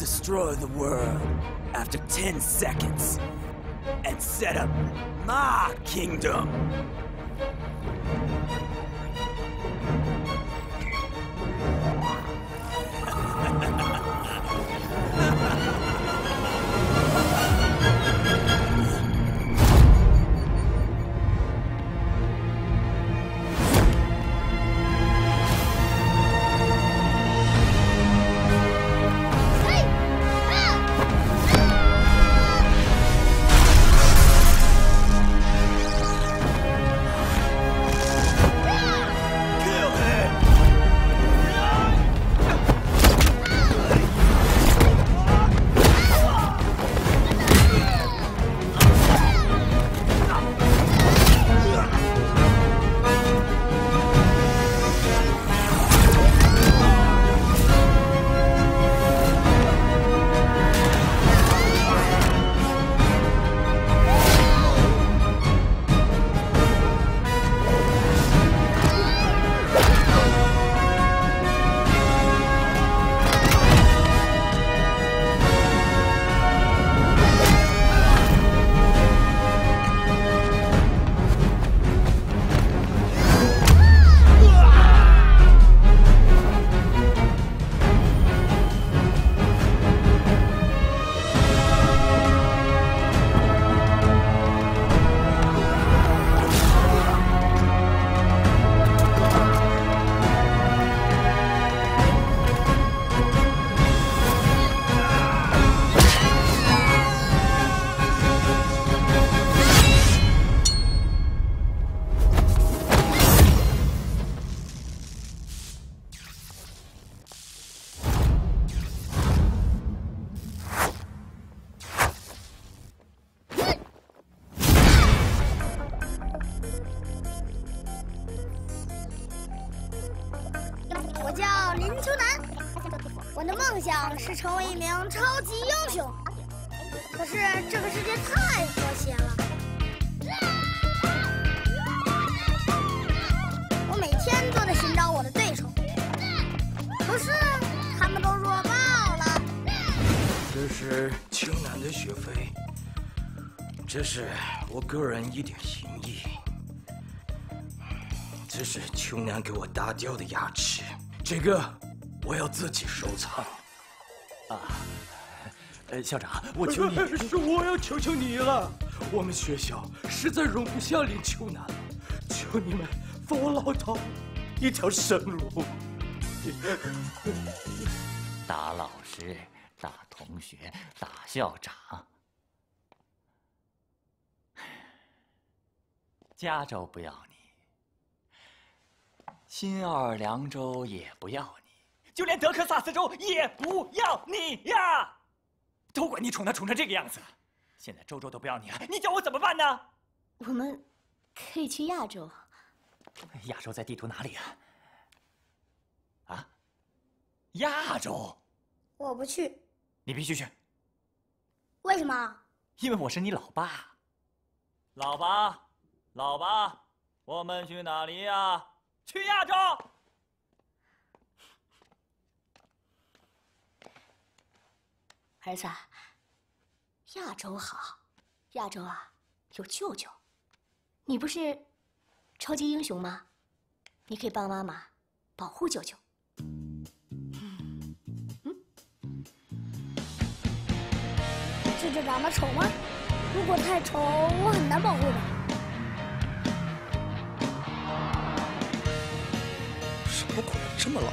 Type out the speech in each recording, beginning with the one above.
destroy the world after 10 seconds and set up my kingdom. 给我打掉的牙齿，这个我要自己收藏。啊呃，校长，我求你，是我要求求你了，我们学校实在容不下林秋楠了，求你们放我老头一条生路。打老师，打同学，打校长。加州不要你，新奥尔良州也不要你，就连德克萨斯州也不要你呀！都怪你宠他宠成这个样子，现在州州都不要你了，你叫我怎么办呢？我们可以去亚洲。亚洲在地图哪里啊？啊？亚洲，我不去，你必须去，为什么？因为我是你老爸。老爸，老爸，我们去哪里呀？去亚洲。儿子，亚洲好，亚洲啊有舅舅。你不是超级英雄吗？你可以帮妈妈保护舅舅。舅舅长得丑吗？如果太丑，我很难保护的。什么鬼？这么老？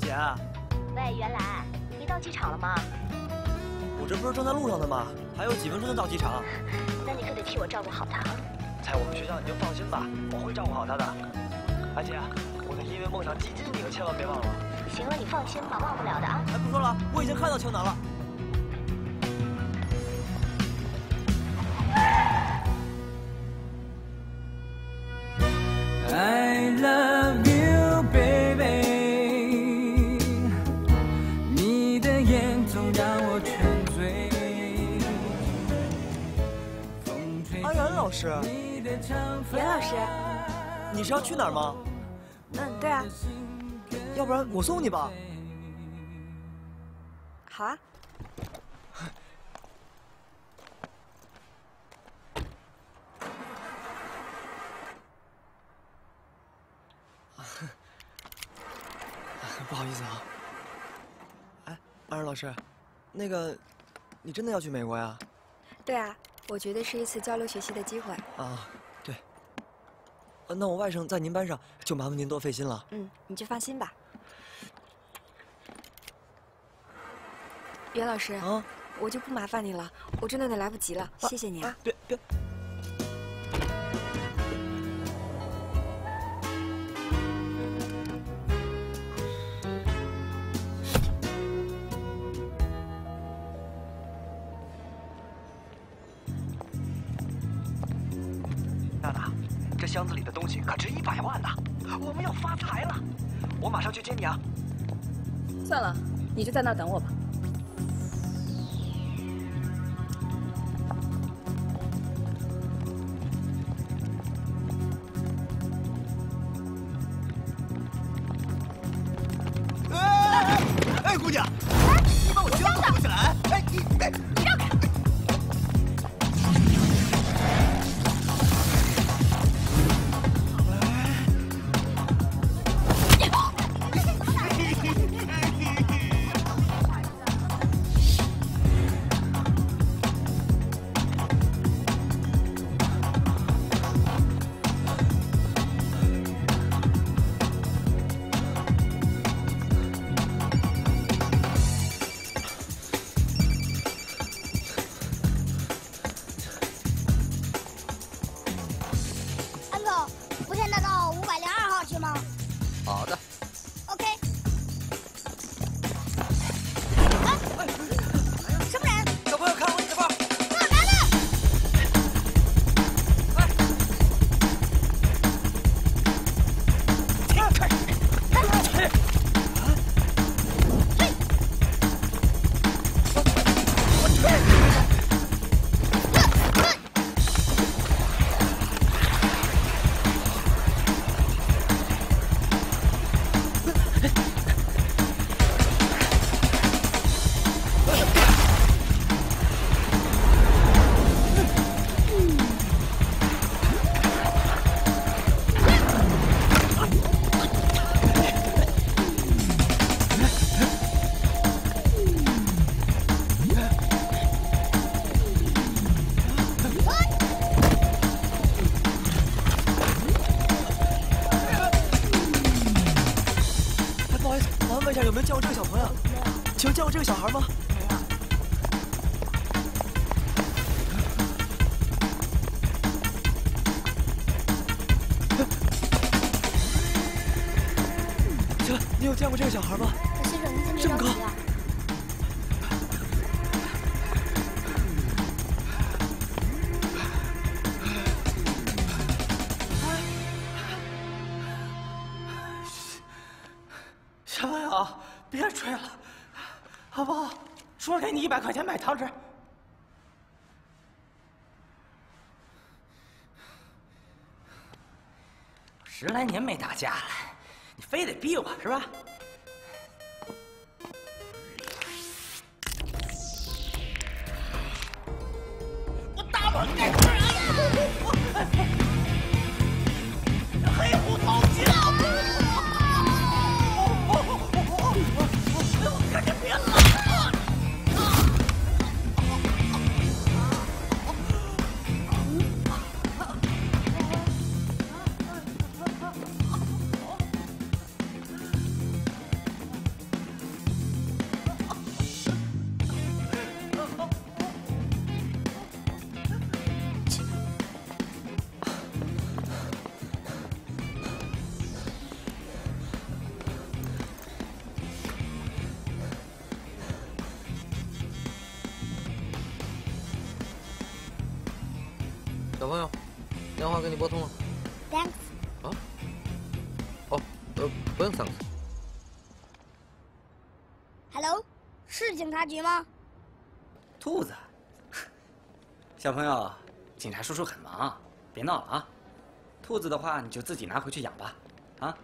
姐，喂，袁来，你到机场了吗？我这不是正在路上呢吗？还有几分钟就到机场。替我照顾好他。在我们学校你就放心吧，我会照顾好他的。阿杰，我的音乐梦想基金你可千万别忘了。行了，你放心吧，忘不了的啊。哎，不说了，我已经看到青楠了。你是要去哪儿吗？嗯，对啊，要不然我送你吧。好啊。不好意思啊。哎，安然老师，那个，你真的要去美国呀？对啊，我觉得是一次交流学习的机会。啊，那我外甥在您班上，就麻烦您多费心了。嗯，你就放心吧。袁老师，啊，我就不麻烦你了，我真的得来不及了，谢谢你啊。别别。就在那儿等我吧。先生，您先别这么高。小朋友，别吹了，好不好？说给你一百块钱买糖吃。十来年没打架了，你非得逼我是吧？局吗？兔子，小朋友，警察叔叔很忙，别闹了啊！兔子的话你就自己拿回去养吧，啊？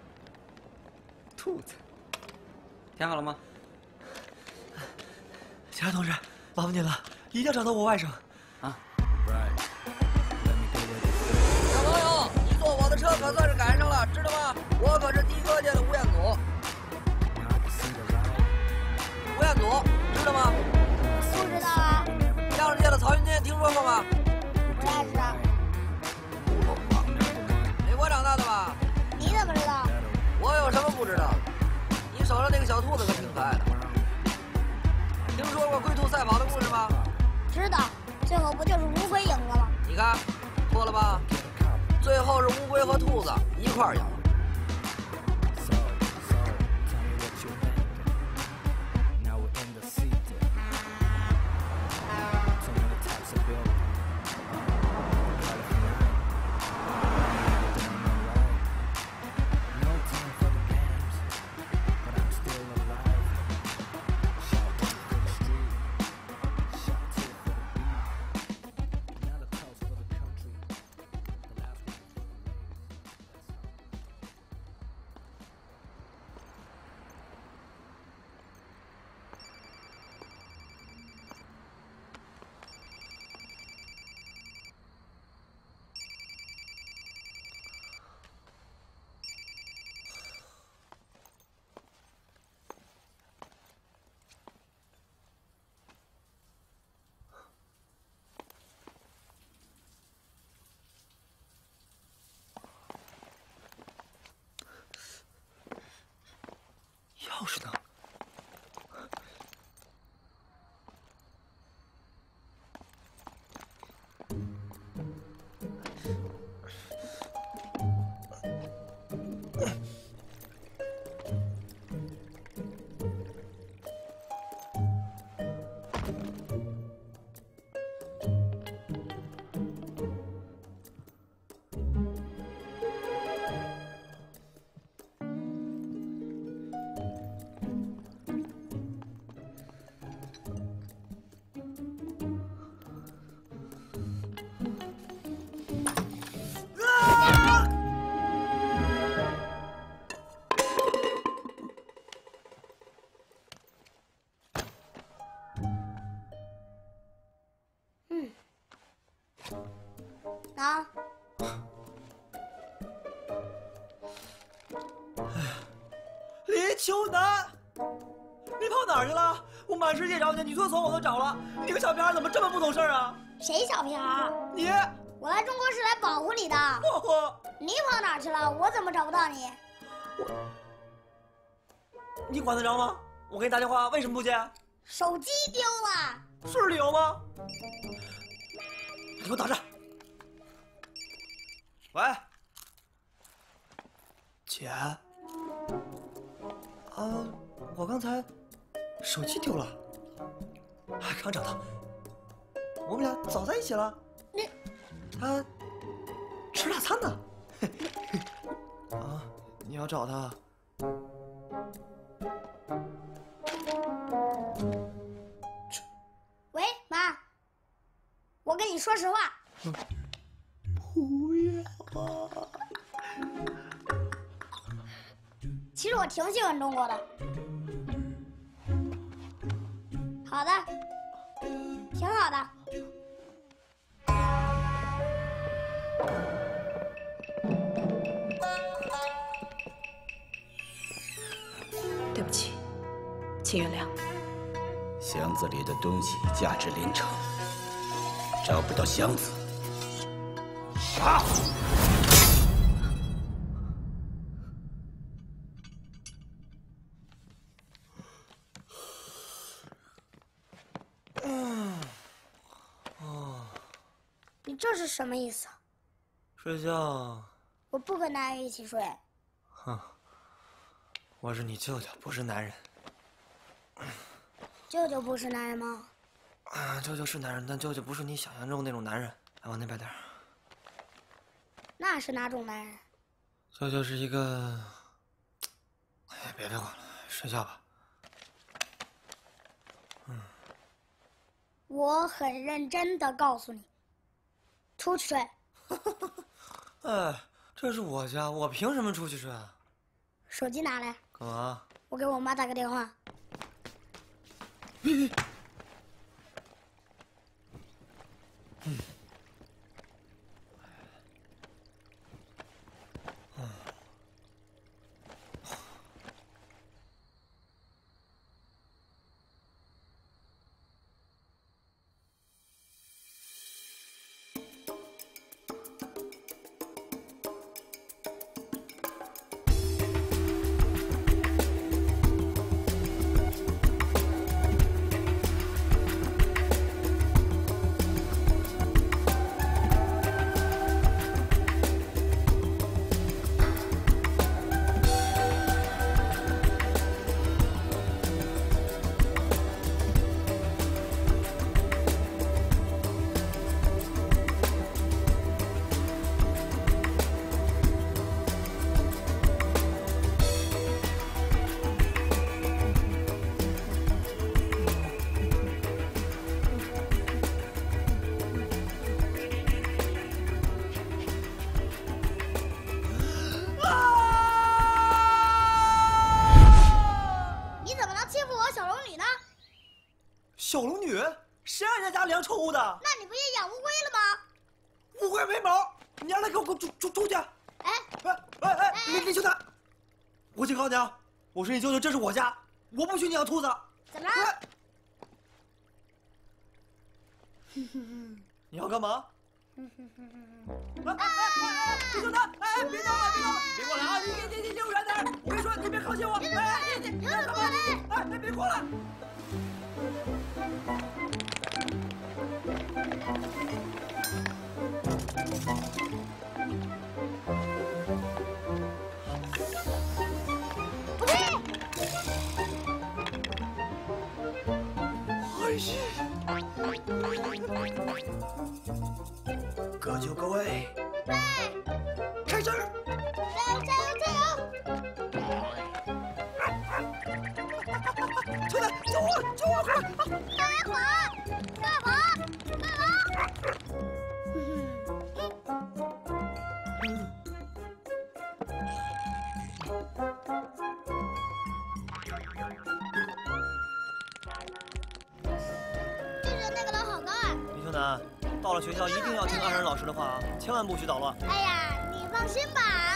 兔子，填好了吗？警察同志，麻烦您了，一定要找到我外甥。啊！小朋友，你坐我的车可算是赶上了，知道吗？我可是你，听说过吗？不认识。美国长大的吧？你怎么知道？我有什么不知道？你手上那个小兔子可挺可爱的。听说过。龟兔赛跑的故事吗？知道，最后不就是乌龟赢了吗？你看，错了吧？最后是乌龟和兔子一块儿赢钥匙呢？啊！林秋楠，你跑哪儿去了？我满世界找你，女厕所我都找了，你个小屁孩怎么这么不懂事儿啊？谁小屁孩？你！我来中国是来保护你的。我……你跑哪儿去了？我怎么找不到你？我……你管得着吗？我给你打电话，为什么不接？手机丢了。是理由吗？你给我打着。喂，姐。啊，我刚才手机丢了，还刚找到。我们俩早在一起了。你，他吃大餐呢。啊，你要找他？喂，妈，我跟你说实话。不要。其实我挺喜欢中国的。好的，挺好的。对不起，请原谅。箱子里的东西价值连城，找不到箱子，杀！你这是什么意思？睡觉。我不跟男人一起睡。哼，我是你舅舅，不是男人。舅舅不是男人吗？啊，舅舅是男人，但舅舅不是你想象中那种男人。来，往那边点。那是哪种男人？这就是一个……哎呀，别废话了，睡觉吧。嗯。我很认真的告诉你，出去睡。哎，这是我家，我凭什么出去睡啊？手机拿来，干嘛？我给我妈打个电话。嗯。你舅舅，这是我家，各就各位，千万不许捣乱。哎呀，你放心吧，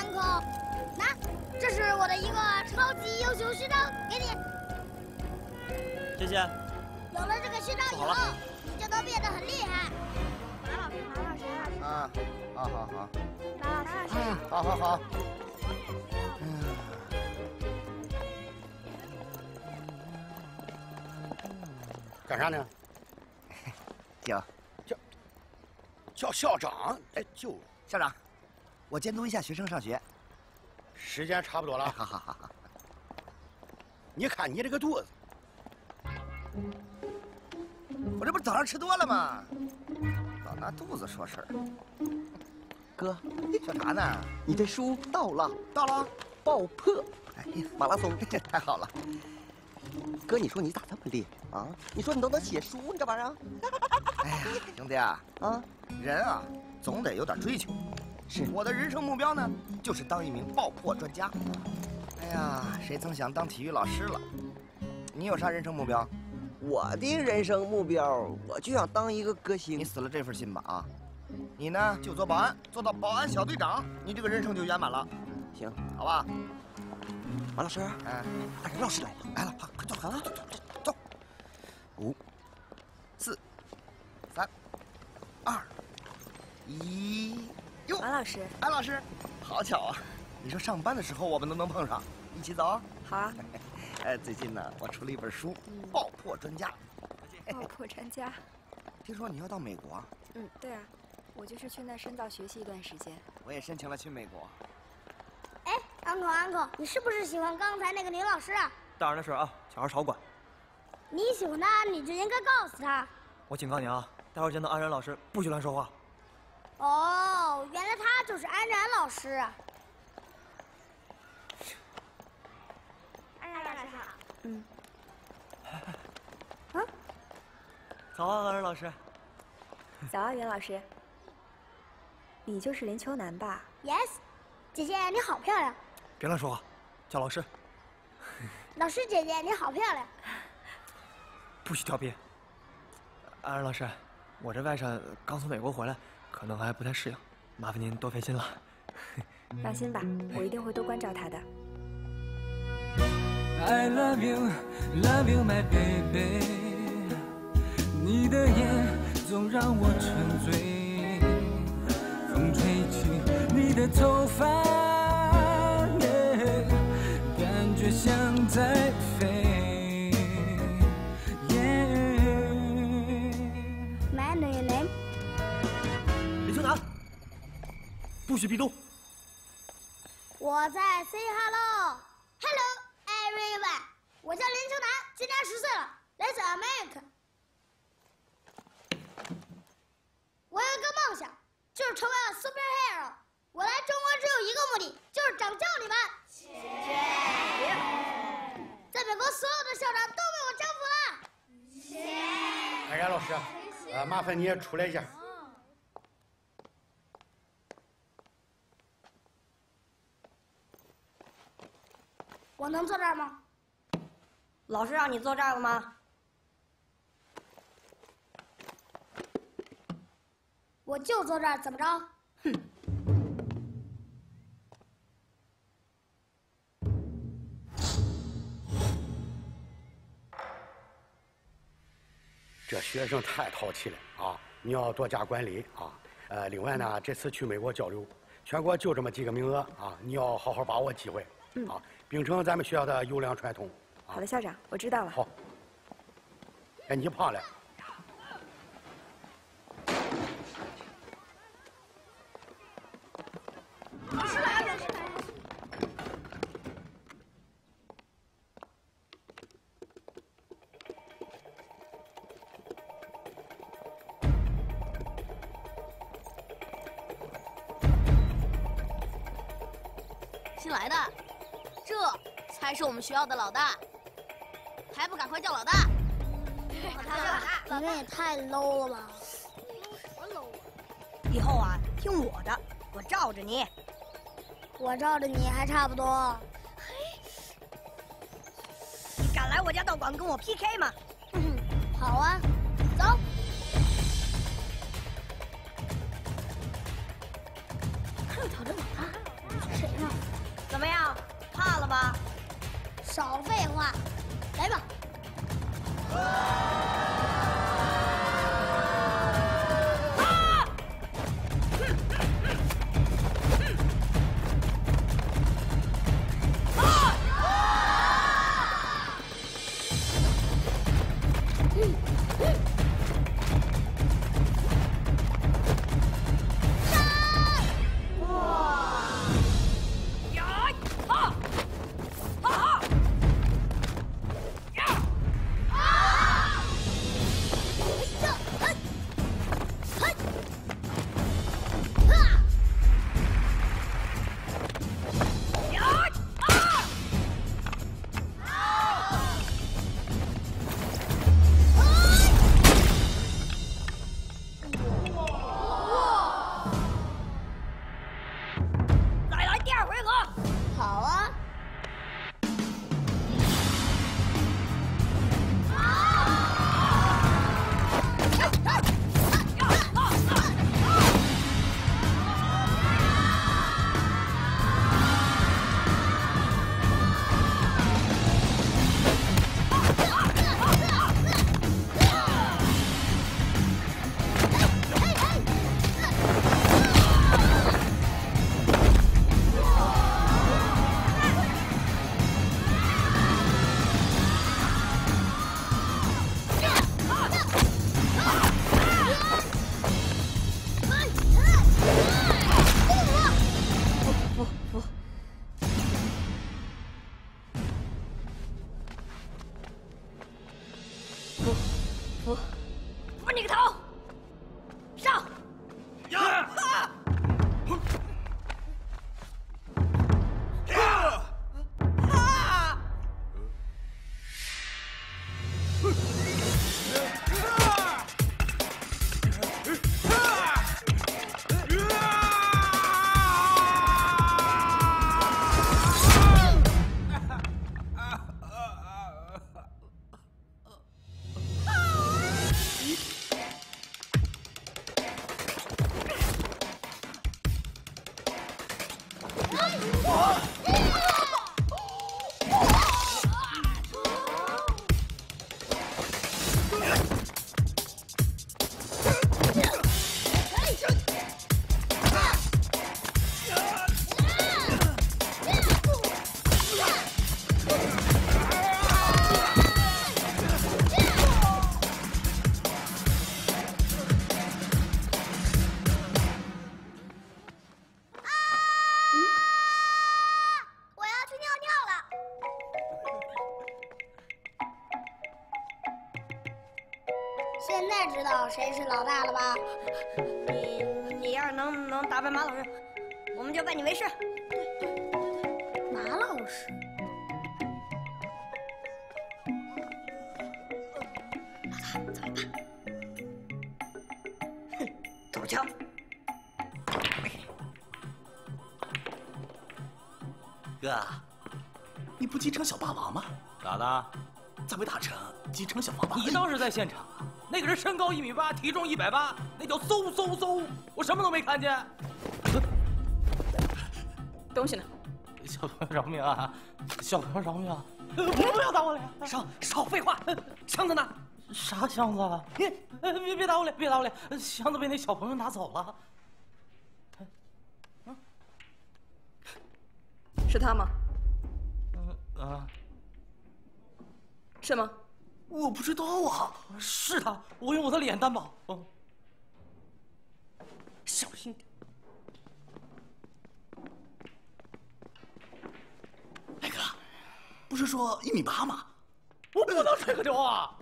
校长，哎，就校长，我监督一下学生上学。时间差不多了。好好好好。你看你这个肚子，我这不是早上吃多了吗？老拿肚子说事儿。哥，说啥呢？你的书到了，到了，爆破，哎呀，马拉松，这 太好了。哥，你说你咋这么厉害啊？你说你都能写书，你这玩意儿？哎呀，兄弟啊，啊，人啊，总得有点追求。是我的人生目标呢，就是当一名爆破专家。哎呀，谁曾想当体育老师了？你有啥人生目标？我的人生目标，我就想当一个歌星。你死了这份心吧啊！你呢，就做保安，做到保安小队长，你这个人生就圆满了。行，好吧。马老师，哎，大任老师来了，来了，快快走，快走走走走。五、四、三、二、一，哟！马老师，安老师，好巧啊！你说上班的时候我们都能碰上，一起走。好啊。哎，最近呢，我出了一本书，《爆破专家》。爆破专家。听说你要到美国？嗯，对啊，我就是去那深造学习一段时间。我也申请了去美国。哎，安可安可，你是不是喜欢刚才那个林老师啊？大人的事啊，小孩少管。你喜欢他，你就应该告诉他。我警告你啊，待会儿见到安然老师，不许乱说话。哦，原来他就是安然老师啊。安然老师好。嗯。啊？早啊，安然老师。早啊，袁老师。你就是林秋楠吧？Yes，姐姐你好漂亮。别乱说话，叫老师。老师姐姐你好漂亮。不许调皮。安然老师，我这外甥刚从美国回来，可能还不太适应，麻烦您多费心了。放心吧，我一定会多关照他的。I love you, love you, my baby。你的眼总让我沉醉，的头发，感觉像在飞。My name。林秋南，不许壁咚。我在 say hello，hello everyone，我叫林秋楠，今年十岁了，来自 America。我有一个梦想，就是成为 superhero。我来中国只有一个目的，就是拯救你们。在美国所有的校长都被我征服了。安然老师，呃，麻烦你也出来一下。我能坐这儿吗？老师让你坐这儿了吗？我就坐这儿，怎么着？哼！学生太淘气了啊！你要多加管理啊。呃，另外呢，这次去美国交流，全国就这么几个名额啊，你要好好把握机会啊，秉承咱们学校的优良传统。好的，校长，我知道了。好。哎，你胖了。们学校的老大，还不赶快叫老大！老大你们也太 low 了吧！low 什么 low 啊？以后啊，听我的，我罩着你。我罩着你还差不多。嘿你敢来我家道馆跟我 PK 吗？好啊，现在知道谁是老大了吧？你你要是能能打败马老师，我们就拜你为师。马老师，找枪。哥，你不继承小霸王吗？咋的？咋没打成继承小霸王？你倒是在现场啊！那个人身高一米八，体重一百八，那叫嗖嗖嗖，我什么都没看见。东西呢？小朋友饶命啊！小朋友饶命啊！不要打我脸！少少废话，箱子呢？啥箱子啊？别别别打我脸！别打我脸！箱子被那小朋友拿走了。是他吗？嗯啊。是吗？我不知道啊。是他，我用我的脸担保。嗯。小心点。哎哥，不是说一米八吗？我不能吹个牛啊！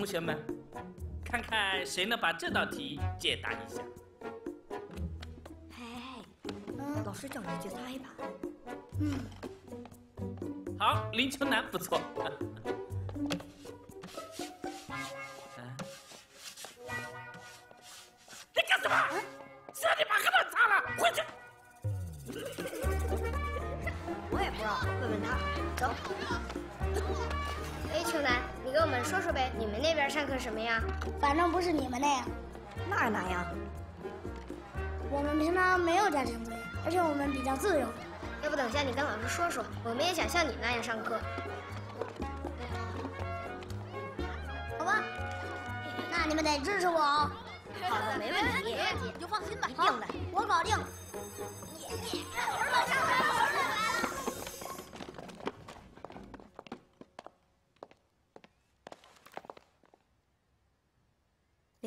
同学们，看看谁能把这道题解答一下。哎，老师叫你去擦一把。嗯。好，林秋楠不错。你干什么？谁让你把黑板擦了？回去。我也不知道，问问他。走。哎，秋楠，你跟我们说说呗，你们那边上课什么样？反正不是你们那样。那是哪样？我们平常没有家庭作业，而且我们比较自由。要不等下你跟老师说说，我们也想像你那样上课。好吧，那你们得支持我哦。好的，没问题，没问题，你就放心吧，一定的，我搞定。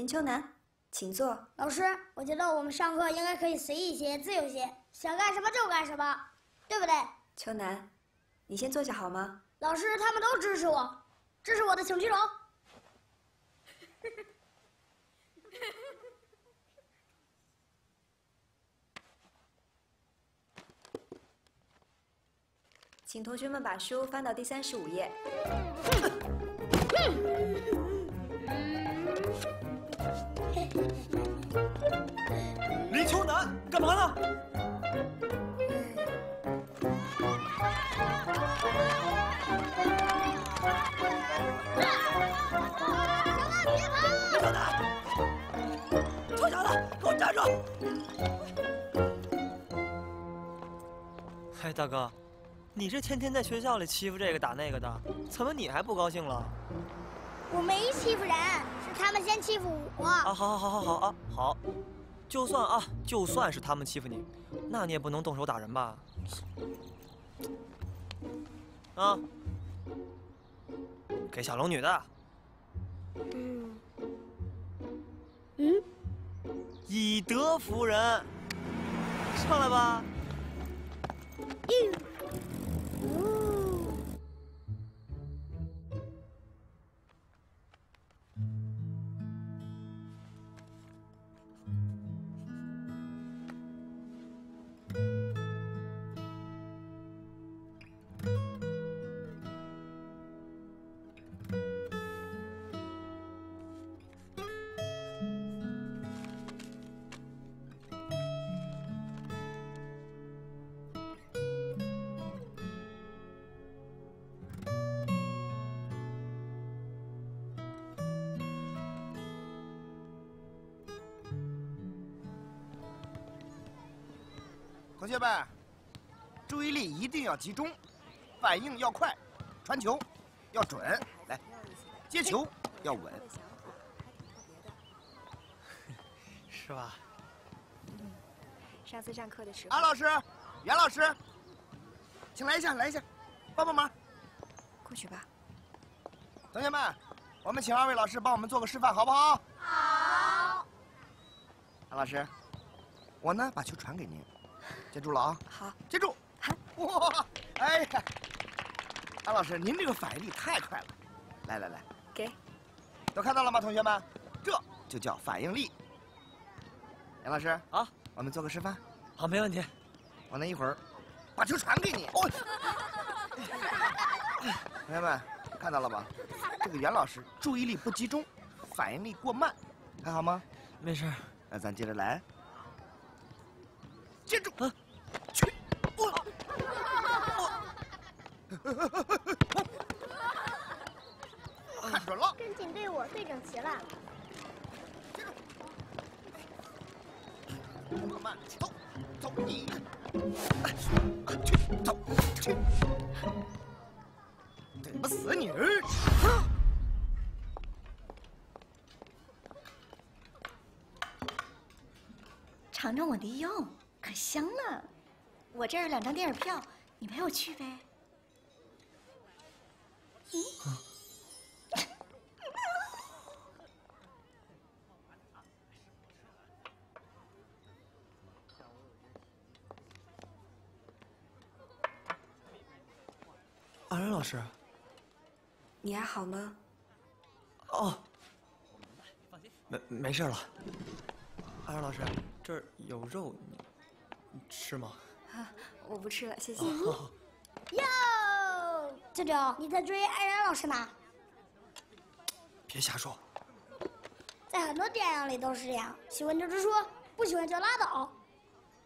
林秋楠，请坐。老师，我觉得我们上课应该可以随意些、自由些，想干什么就干什么，对不对？秋楠，你先坐下好吗？老师他们都支持我，支持我的请举手。请同学们把书翻到第三十五页。林秋楠，干嘛呢？林秋楠，脱下来，给我站住！嗨，大哥，你这天天在学校里欺负这个打那个的，怎么你还不高兴了？我没欺负人，是他们先欺负我。啊，好好好好好啊，好，就算啊，就算是他们欺负你，那你也不能动手打人吧？啊，给小龙女的。嗯。嗯。以德服人，上来吧。同学们，注意力一定要集中，反应要快，传球要准，来，接球要稳，是吧？上次上课的时候。安老师，袁老师，请来一下，来一下，帮帮忙。过去吧。同学们，我们请二位老师帮我们做个示范，好不好？好。安老师，我呢把球传给您，记住了啊。好。接住。哇，哎呀，安老师，您这个反应力太快了。来来来，给。都看到了吗，同学们？这就叫反应力。杨老师啊，我们做个示范。好，没问题。我那一会儿把球传给你。哦，同学们看到了吧？这个袁老师注意力不集中，反应力过慢，还好吗？没事。那咱接着来。接住！啊，去！我。看准了！跟进队伍，队整齐了。慢慢走，走你，去走去，对不死你！尝尝我的药，可香了。我这儿有两张电影票，你陪我去呗。老师，你还好吗？哦，没没事了。安然老师，这儿有肉，你你吃吗？啊，我不吃了，谢谢。哟，舅舅，你在追安然老师呢？别瞎说。在很多电影里都是这样，喜欢就直说，不喜欢就拉倒。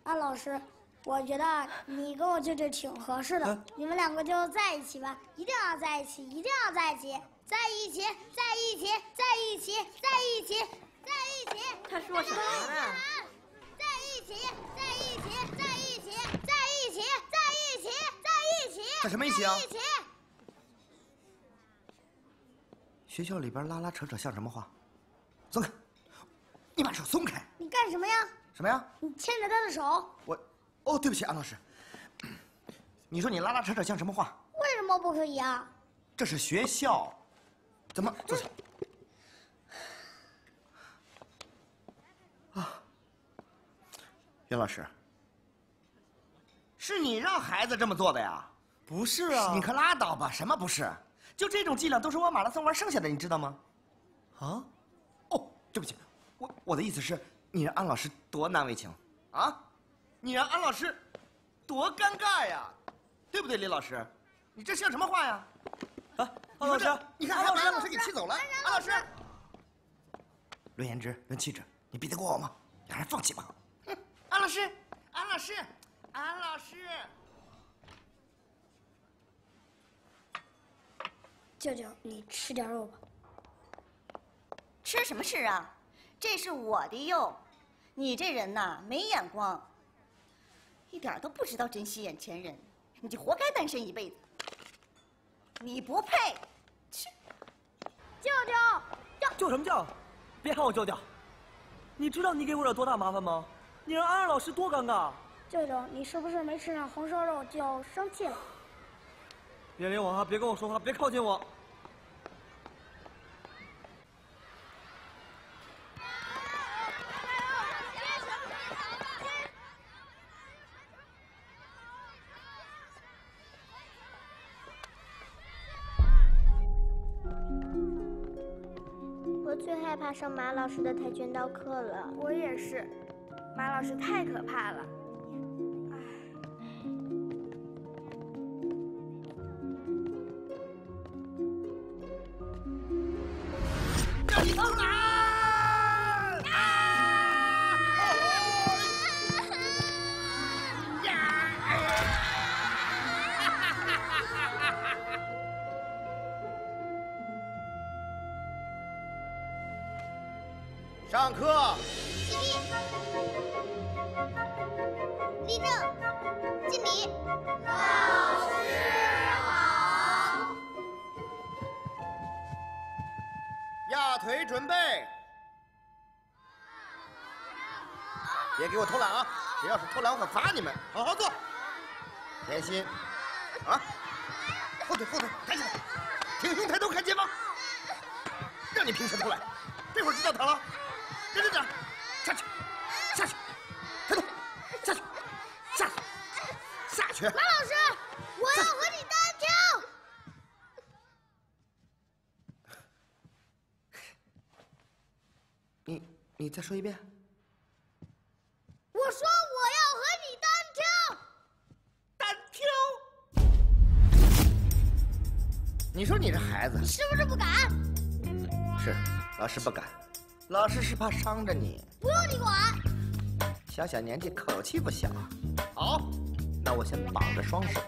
安老师。我觉得你跟我舅舅挺合适的，你们两个就在一起吧，一定要在一起，一定要在一起，在一起，在一起，在一起，在一起，在一起。他说什么呢？在一起，在一起，在一起，在一起，在一起，在一起。在什么一起啊？一起。学校里边拉拉扯扯像什么话？松开！你把手松开！你干什么呀？什么呀？你牵着他的手。我。哦，对不起，安老师。你说你拉拉扯扯像什么话？为什么不可以啊？这是学校，怎么坐下？啊，袁老师，是你让孩子这么做的呀？不是啊！你可拉倒吧，什么不是？就这种伎俩都是我马拉松玩剩下的，你知道吗？啊？哦，对不起，我我的意思是，你让安老师多难为情啊！你让安老师多尴尬呀，对不对，李老师？你这像什么话呀？啊，安老师，你看，还把安老师给气走了。安老师，论颜值，论气质，你比得过我吗？你还是放弃吧。安老师，安老师，安老师。舅舅，你吃点肉吧。吃什么吃啊？这是我的肉，你这人呐，没眼光。一点都不知道珍惜眼前人，你就活该单身一辈子。你不配！去！舅舅，叫叫什么叫？别喊我舅舅！你知道你给我惹多大麻烦吗？你让安安老师多尴尬。舅舅，你是不是没吃上红烧肉就生气了？别理我啊！别跟我说话！别靠近我！上马老师的跆拳道课了。我也是，马老师太可怕了。不来我可罚你们。怕伤着你。不用你管。小小年纪口气不小。好，那我先绑着双手。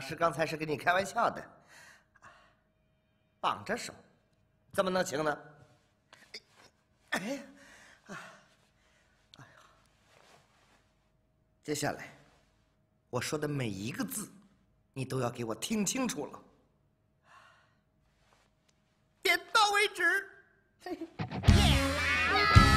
老师刚才是跟你开玩笑的。绑着手，怎么能行呢？哎呀，啊，哎呀，接下来我说的每一个字，你都要给我听清楚了，点到为止。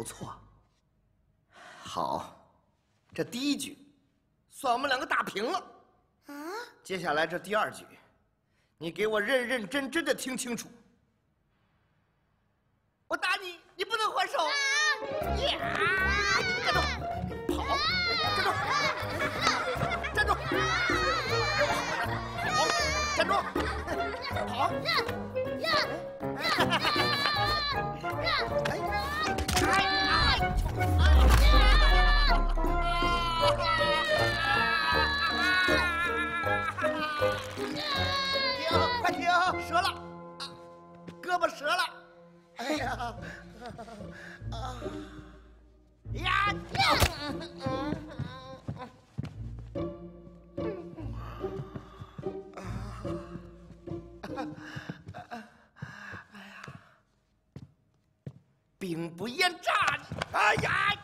不错。好，这第一局算我们两个打平了。啊？接下来这第二局，你给我认认真真的听清楚。我打你，你不能还手。呀！站住！跑！站住！站住！跑！站住！跑！停！快停！折了，胳膊折了。哎呀！啊！呀！兵不厌诈。哎呀！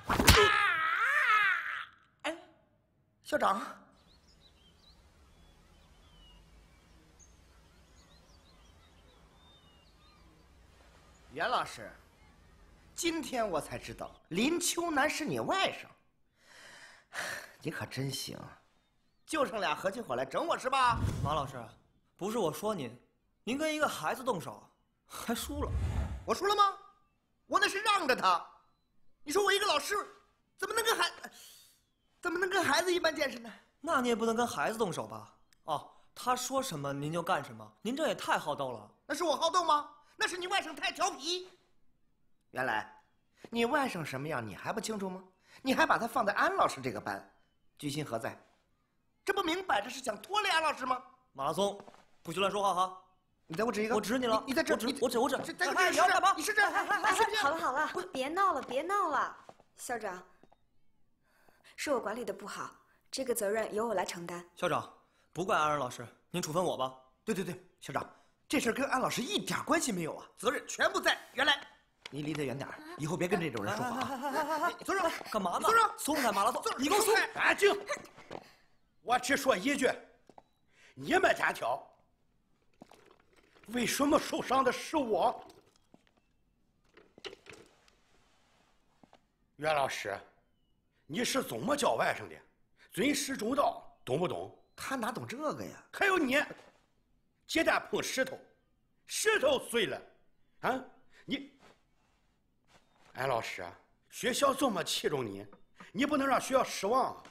哎，校长。袁老师，今天我才知道林秋南是你外甥，你可真行，就剩俩合起伙来整我是吧？马老师，不是我说您，您跟一个孩子动手，还输了。我输了吗？我那是让着他。你说我一个老师，怎么能跟孩，怎么能跟孩子一般见识呢？那你也不能跟孩子动手吧？哦，他说什么您就干什么，您这也太好斗了。那是我好斗吗？那是你外甥太调皮。原来，你外甥什么样你还不清楚吗？你还把他放在安老师这个班，居心何在？这不明摆着是想拖累安老师吗？马拉松，不许乱说话哈！你再给我指一个。我指你了，你再指，我指，我指，我指。这这哎，你要干嘛？你是这，好了好了，别闹了，别闹了，校长，是我管理的不好，这个责任由我来承担。校长，不怪安然老师，您处分我吧。对对对，校长，这事儿跟安老师一点关系没有啊，责任全部在原来。你离他远点以后别跟这种人说话啊！坐手，干嘛呢？坐手，松开马拉松，你给我松开！安静！我只说一句，你们单挑，为什么受伤的是我？袁老师，你是怎么教外甥的？尊师重道，懂不懂？他哪懂这个呀？还有你，鸡蛋碰石头，石头碎了，啊，你。安老师，学校这么器重你，你不能让学校失望。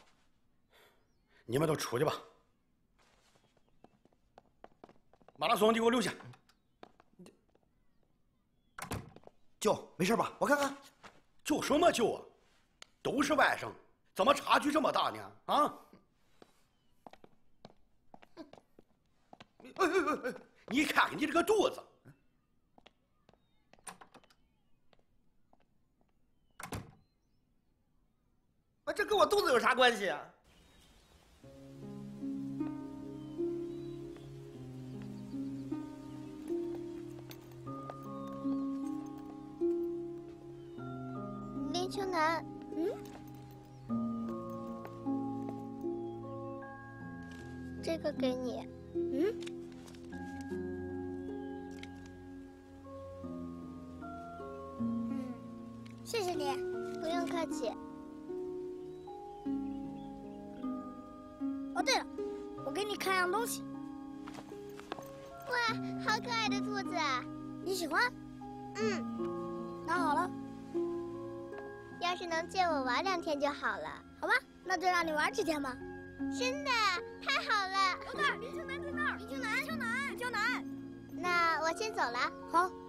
你们都出去吧。马拉松，你给我留下。舅，没事吧？我看看。舅什么舅啊？都是外甥，怎么差距这么大呢？啊！哎哎哎哎！你看看你这个肚子。啊，这跟我肚子有啥关系啊？林秋南，嗯，这个给你，嗯，嗯，谢谢你，不用客气。哦，对了，我给你看样东西。哇，好可爱的兔子！你喜欢？嗯，拿好了。要是能借我玩两天就好了。好吧，那就让你玩几天吧。真的，太好了！在那儿，林秋南在那儿。林秋南，林秋南，林秋南。那我先走了。好。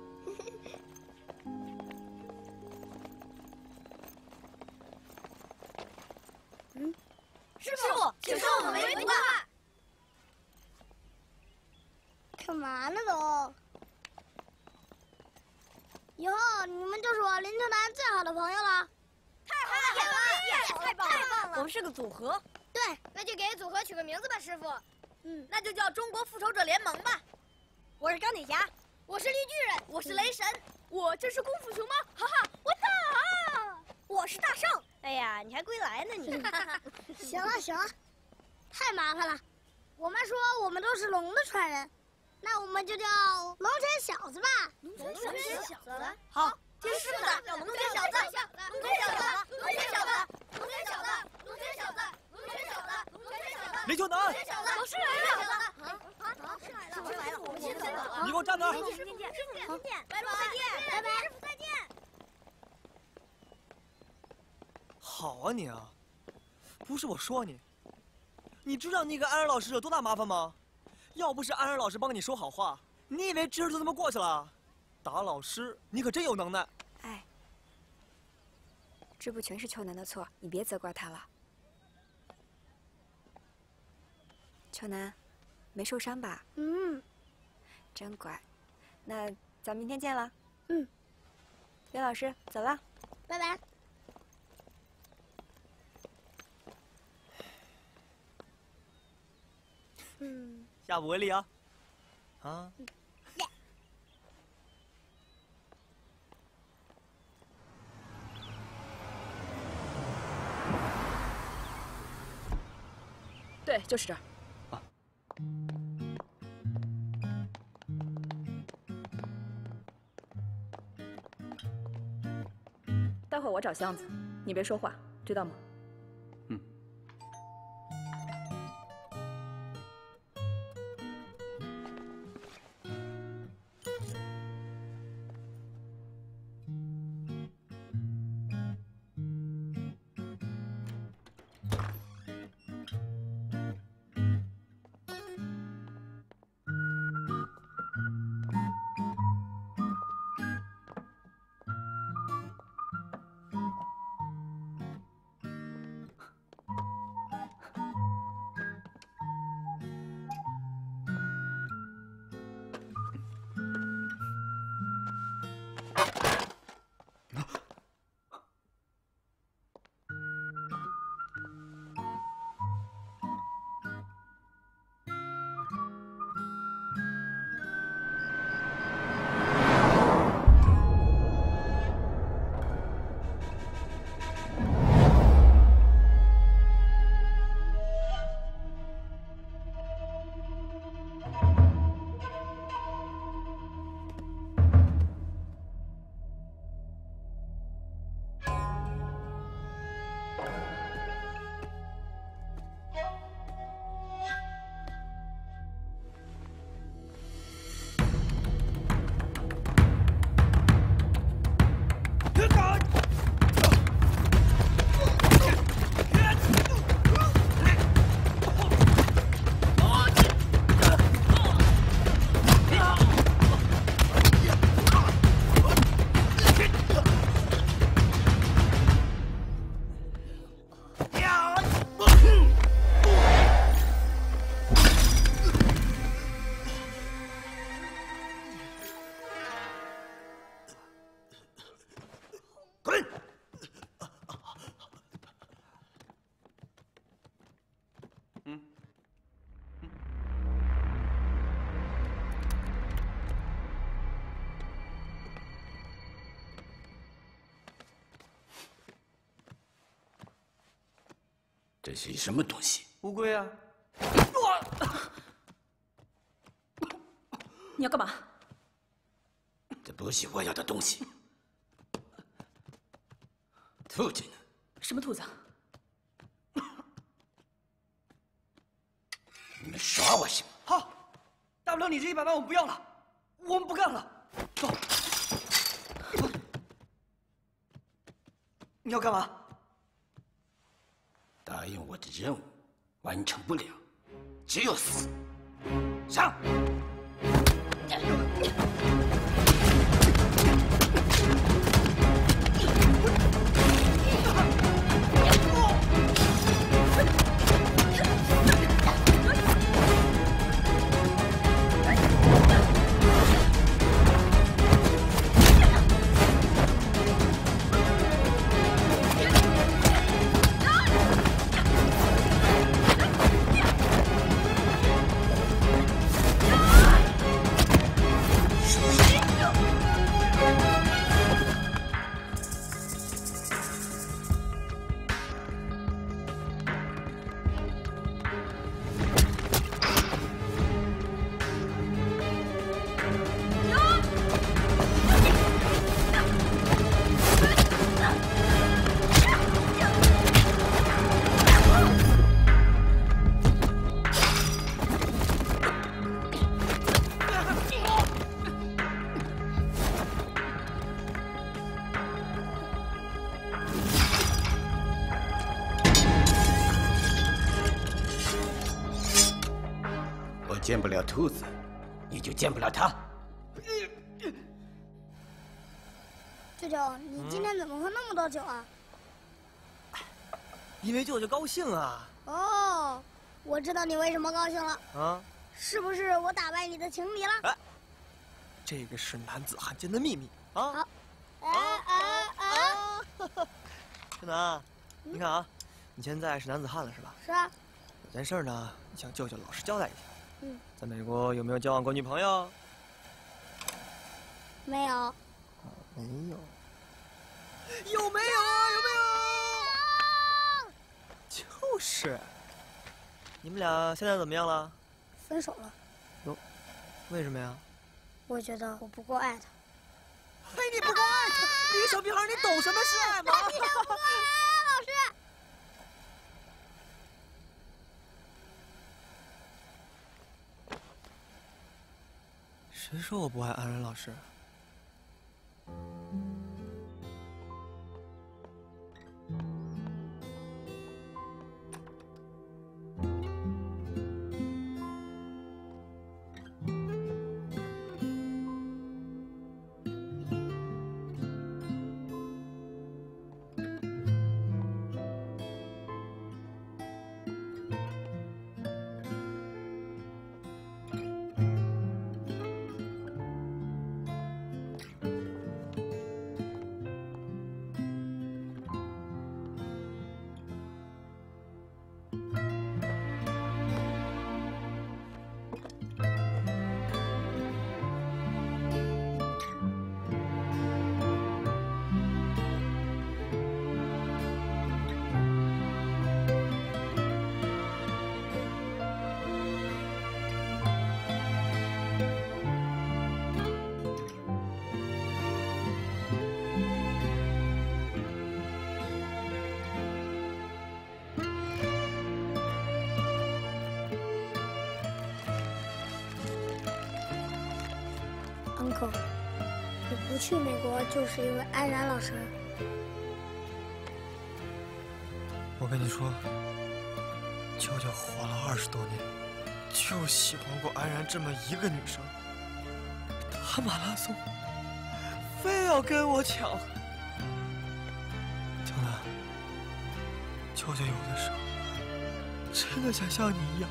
嗯，师傅，请收我们为徒吧。干嘛呢都？以后你们就是我林秋南最好的朋友了。太棒了！我们是个组合。对，那就给组合取个名字吧，师傅。嗯，那就叫中国复仇者联盟吧。我是钢铁侠，我是绿巨人，我是雷神，我这是功夫熊猫，哈哈，我打！我是大圣。哎呀，你还归来呢你！行了行了，太麻烦了。我妈说我们都是龙的传人，那我们就叫龙拳小子吧。龙拳小子，好，听师傅的，叫龙拳小子，龙拳小子，龙拳小子，龙拳小子，龙拳小子，龙拳小子，龙拳小子。林秋南，老师来了！啊啊！师傅来了，我们先走了。你给我站那儿！师傅再见，师傅再见，拜拜，再见，拜拜，师傅再见。好啊你啊，不是我说你，你知道你给安然老师惹多大麻烦吗？要不是安然老师帮你说好话，你以为这事就这么过去了？打老师，你可真有能耐。哎，这不全是秋楠的错，你别责怪他了。秋楠，没受伤吧？嗯，真乖。那咱明天见了。嗯。刘老师，走了。拜拜。嗯。下不为例啊！啊。对，就是这儿。待会儿我找箱子，你别说话，知道吗？这是什么东西？乌龟啊！你要干嘛？这不是我要的东西。兔子呢？什么兔子？你们耍我行吗？好，大不了你这一百万我不要了，我们不干了，走。你要干嘛？我的任务完成不了，只有死。上！见不了兔子，你就见不了它。舅舅，你今天怎么喝那么多酒啊？因为舅舅高兴啊！哦，我知道你为什么高兴了，啊，是不是我打败你的情敌了？哎这个是男子汉间的秘密啊！好，哎哎哎，春楠，你看啊，你现在是男子汉了是吧？是啊，有件事呢，你向舅舅老实交代一下。嗯，在美国有没有交往过女朋友？没有，没有。有没有啊？有没有？就是。你们俩现在怎么样了？分手了。哟，为什么呀？我觉得我不够爱他。嘿，你不够爱他？你个小屁孩，你懂什么是爱吗？你不够爱啊，老师。谁说我不爱安然老师。就是因为安然老师。我跟你说，舅舅活了二十多年，就喜欢过安然这么一个女生。打马拉松，非要跟我抢。江南，舅舅有的时候真的想像你一样，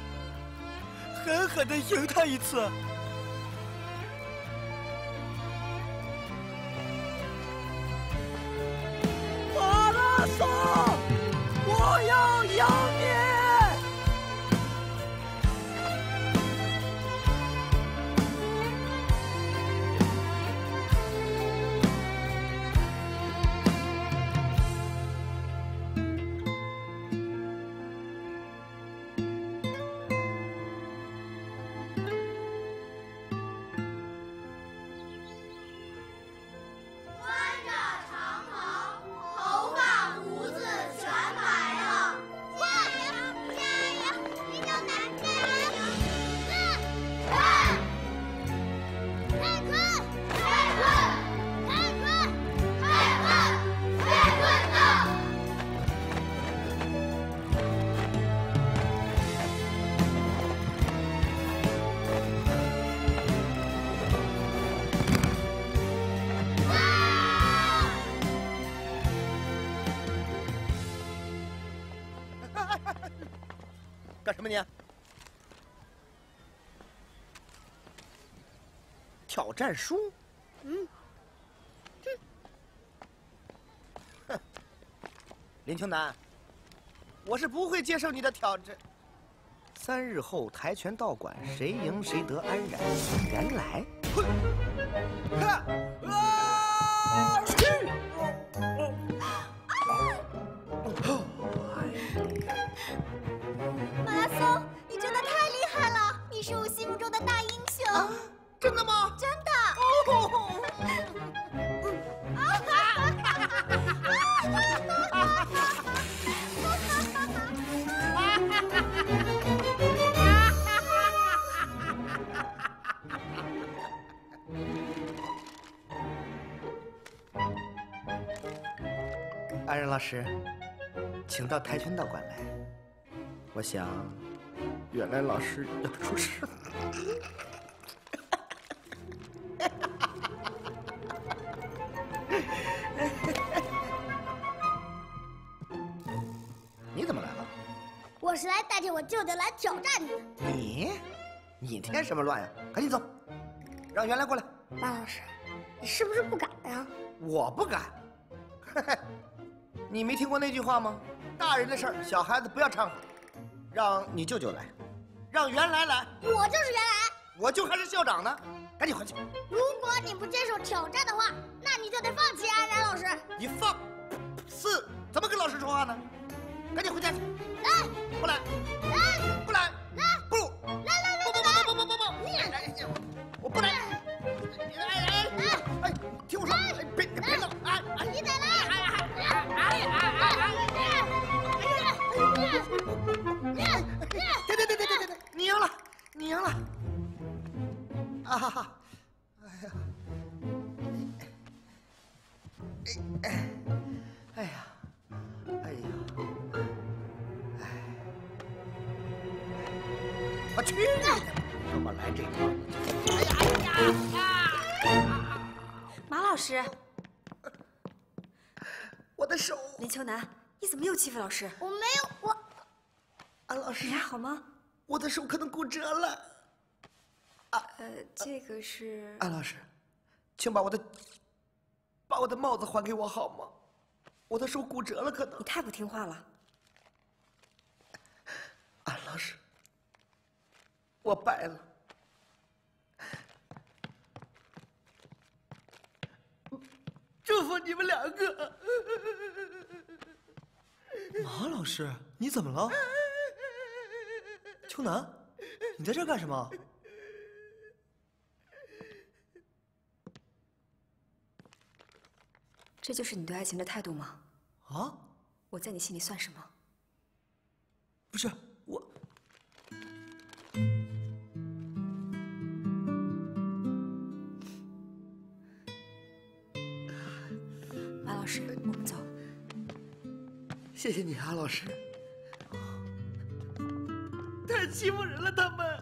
狠狠的赢他一次。战书？嗯，哼，林秋南，我是不会接受你的挑战。三日后跆拳道馆，谁赢谁得安然。原来，马师，请到跆拳道馆来。我想，原来老师要出事了。你怎么来了？我是来代替我舅舅来挑战你的。你，你添什么乱呀？赶紧走，让原来过来。马老师，你是不是不敢呀？我不敢。你没听过那句话吗？大人的事儿，小孩子不要掺和。让你舅舅来，让原来来。我就是原来。我就还是校长呢，赶紧回去。如果你不接受挑战的话，那你就得放弃安然老师。你放是南，你怎么又欺负老师？我没有，我。安老师，你还好吗？我的手可能骨折了。呃，这个是。安老师，请把我的把我的帽子还给我好吗？我的手骨折了，可能。你太不听话了。安老师，我败了。祝福你们两个。马老师，你怎么了？秋楠，你在这儿干什么？这就是你对爱情的态度吗？啊？我在你心里算什么？不是谢谢你啊，老师。太欺负人了，他们。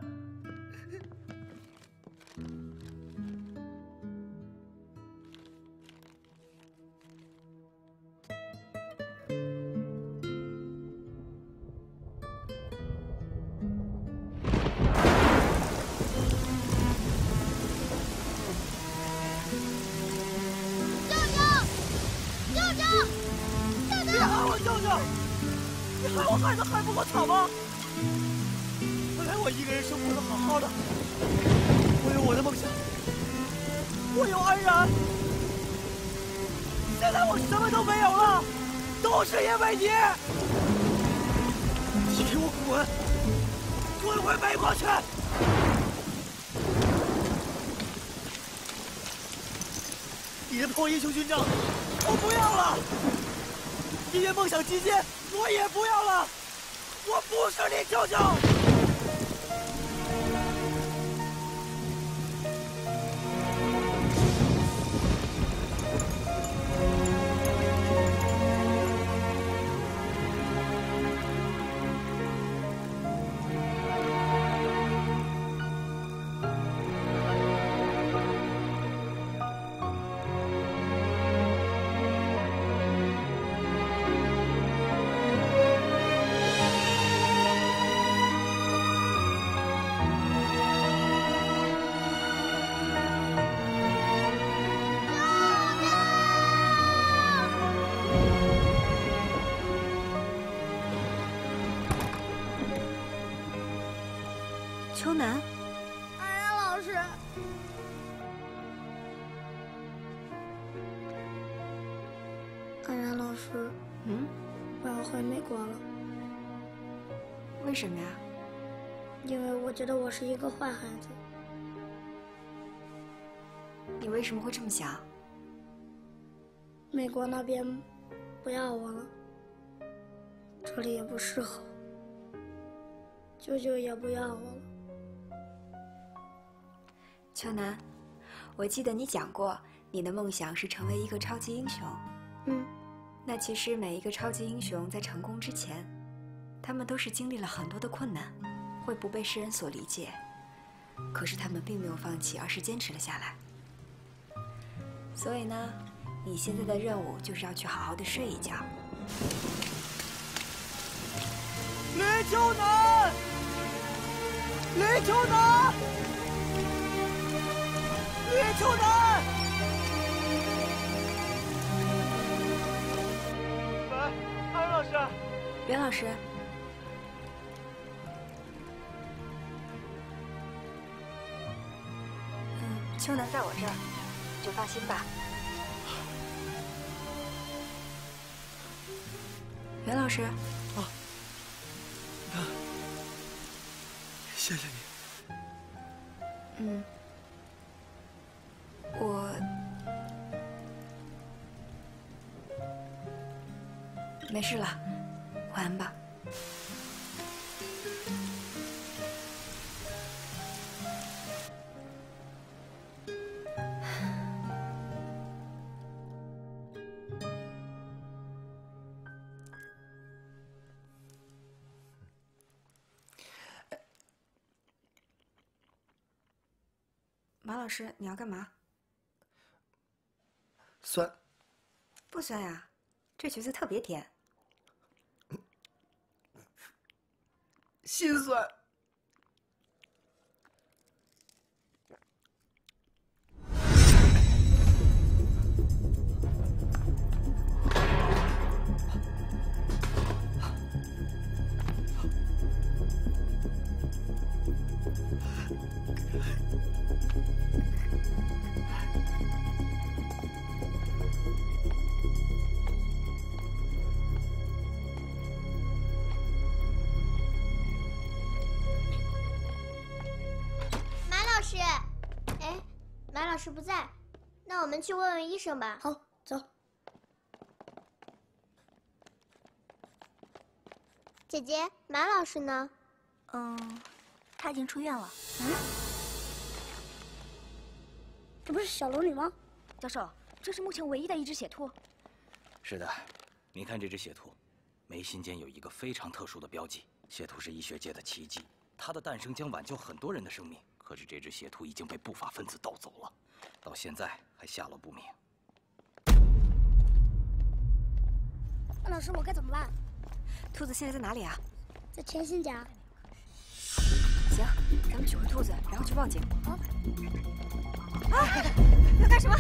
等基金我也不要了，我不是你舅舅。为什么呀？因为我觉得我是一个坏孩子。你为什么会这么想？美国那边不要我了，这里也不适合，舅舅也不要我了。秋楠，我记得你讲过，你的梦想是成为一个超级英雄。嗯，那其实每一个超级英雄在成功之前，他们都是经历了很多的困难，会不被世人所理解。可是他们并没有放弃，而是坚持了下来。所以呢，你现在的任务就是要去好好的睡一觉。李秋楠，李秋楠，李秋楠！喂，安老师。袁老师。秋楠在我这儿，你就放心吧。袁老师。啊。谢谢你。嗯。我。没事了，晚安吧。老师，你要干嘛？酸。不酸呀，这橘子特别甜。心酸。老师不在，那我们去问问医生吧。好，走。姐姐，马老师呢？嗯，他已经出院了。嗯，这不是小龙女吗？教授，这是目前唯一的一只血兔。是的，你看这只血兔，眉心间有一个非常特殊的标记。血兔是医学界的奇迹，它的诞生将挽救很多人的生命。可是这只血兔已经被不法分子盗走了，到现在还下落不明。那老师，我该怎么办？兔子现在在哪里啊？在甜心家。行，咱们取回兔子，然后去报警。啊。啊！要干什么？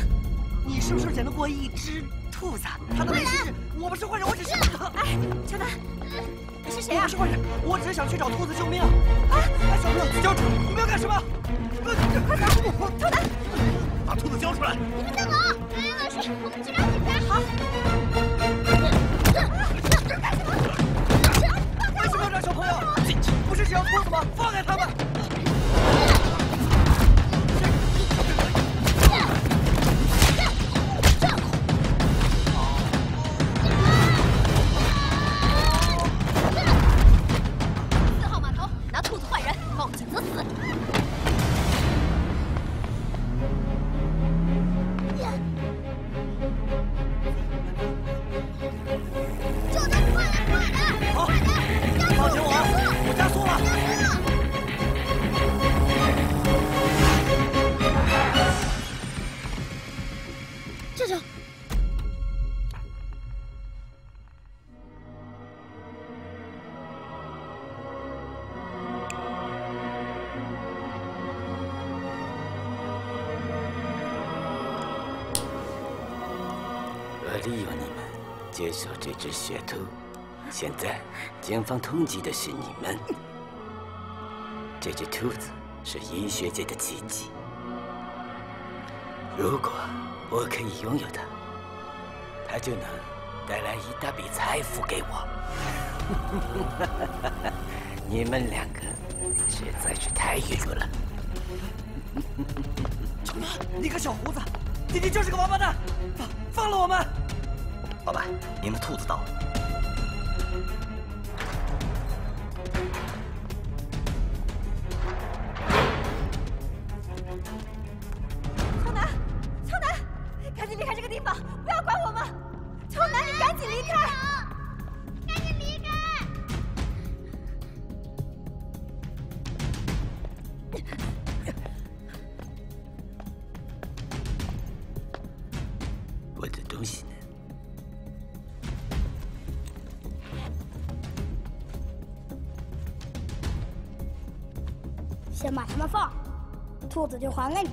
你是不是捡到过一只兔子？它的眉心是……我不是坏人，我只是……哎，乔丹，你是谁啊？我不是坏人，我只是想去找兔子救命。啊！哎小兔子交出！你们要干什么？快走！乔丹，把兔子交出来！你们等我！来人，老师，我们去找警察。好。为什么要抓小朋友？不是只要兔子吗？放开他们！现在警方通缉的是你们。这只兔子是医学界的奇迹。如果我可以拥有它，它就能带来一大笔财富给我。你们两个实在是太愚蠢了。秋楠，你个小胡子，你你就是个王八蛋，放放了我们！老板，您的兔子到了。就还给你。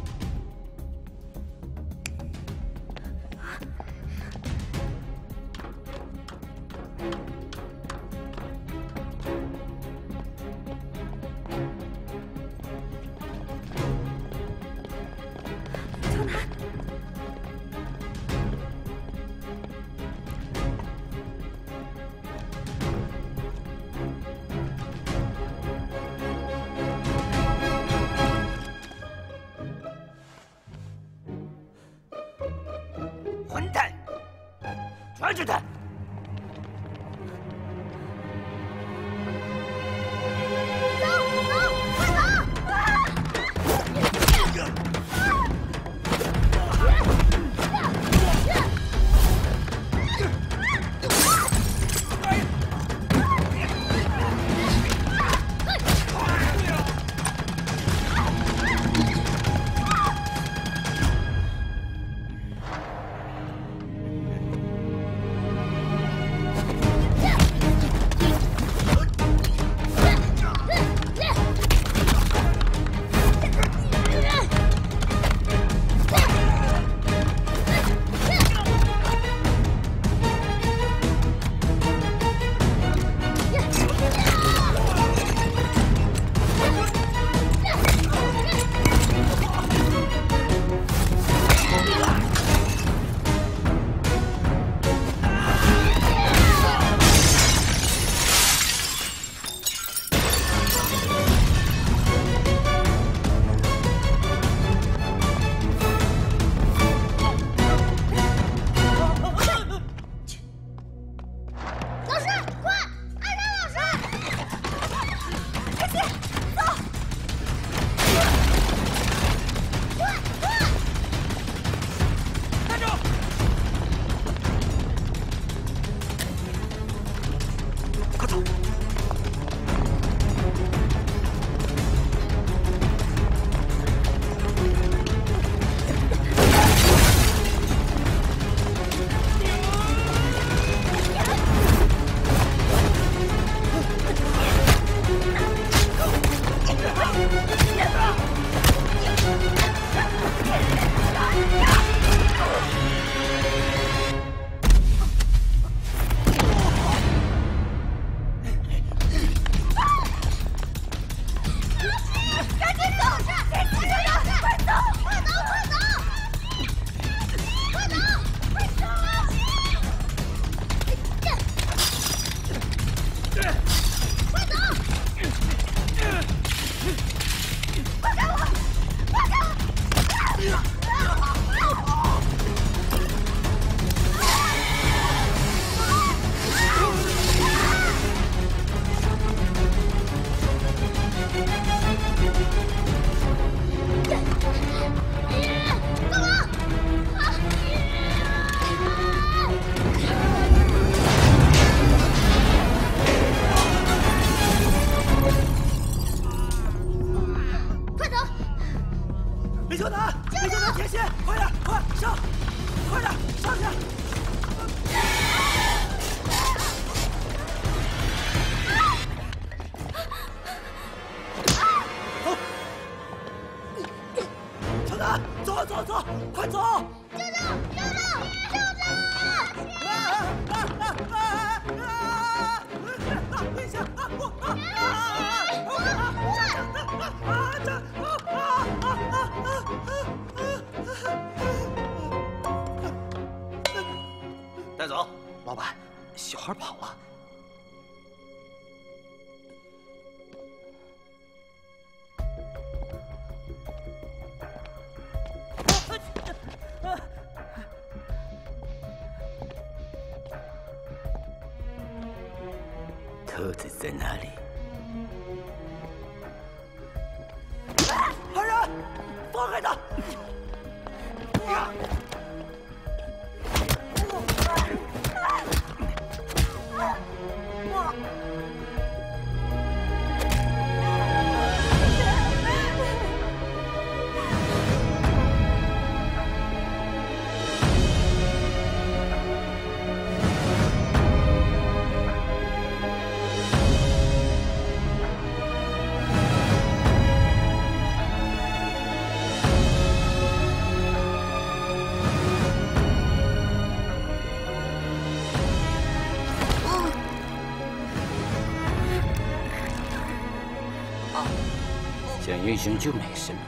英雄就没什么，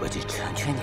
我就成全你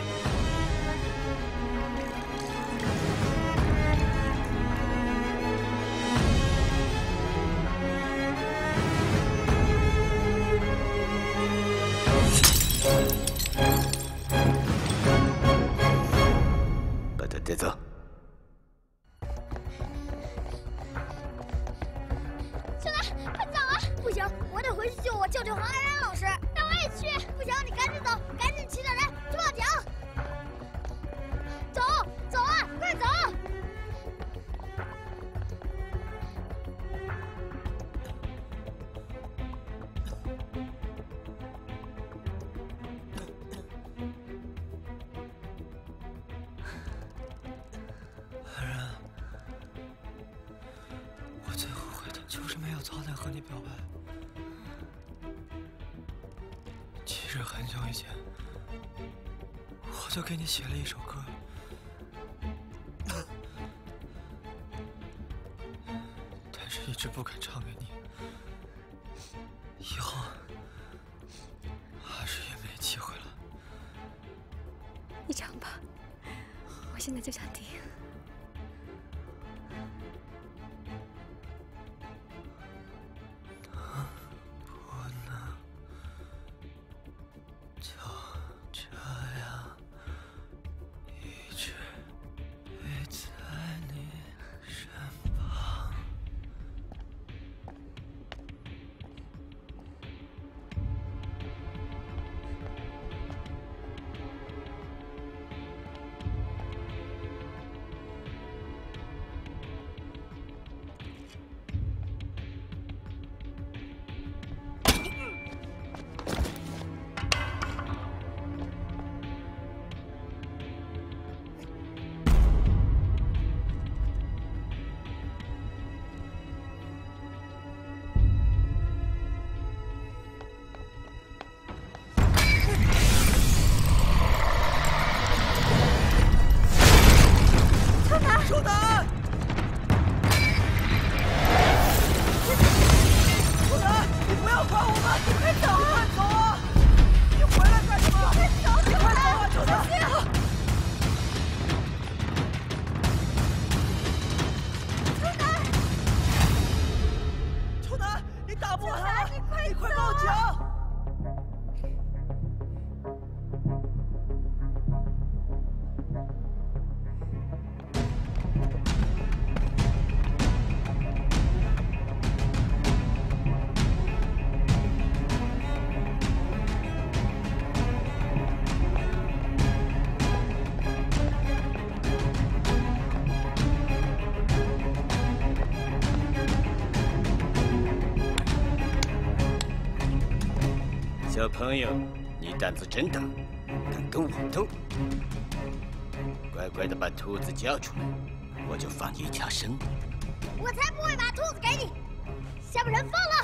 姐姐，我就给你写了一首歌，但是一直不敢唱给你。以后还是也没机会了。你唱吧，我现在就想听。朋友，你胆子真大，敢跟我斗！乖乖的把兔子交出来，我就放你一条生路。我才不会把兔子给你，先把人放了。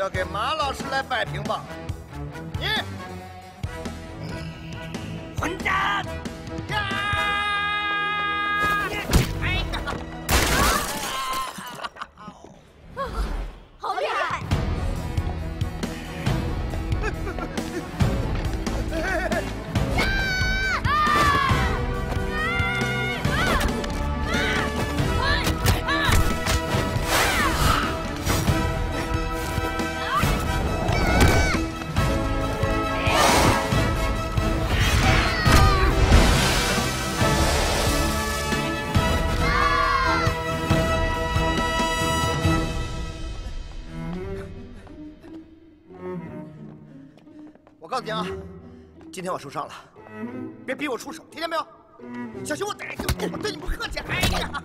交给马老师来摆平吧。点啊！今天我受伤了，别逼我出手，听见没有？小心我逮你！我对你不客气。哎呀！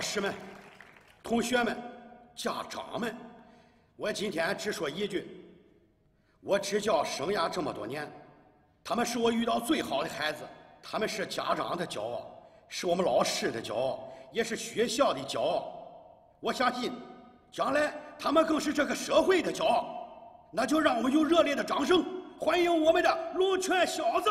老师们、同学们、家长们，我今天只说一句：我支教生涯这么多年，他们是我遇到最好的孩子，他们是家长的骄傲，是我们老师的骄傲，也是学校的骄傲。我相信，将来他们更是这个社会的骄傲。那就让我们用热烈的掌声欢迎我们的龙泉小子！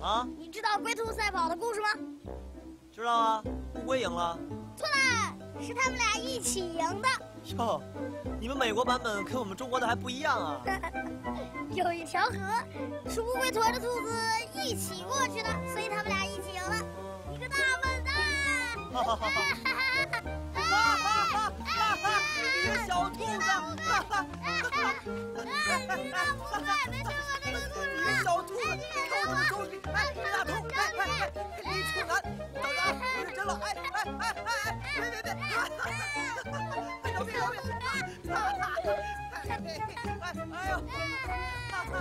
啊，你知道龟兔赛跑的故事吗？知道啊，乌龟赢了。错了，是他们俩一起赢的。哟，你们美国版本跟我们中国的还不一样啊。有一条河，是乌龟驮着兔子一起过去的，所以他们俩一起赢了。你个大笨蛋！哈哈哈哈！哈哈哈哈！你个小兔子！哈 哈！你咋不在？没听过这个故事你个小兔子，哎，李大头，哎哎哎，李处男，等着，不是真了！哎哎哎哎哎，别别别！别别别！哎呦！哎呦！来吧，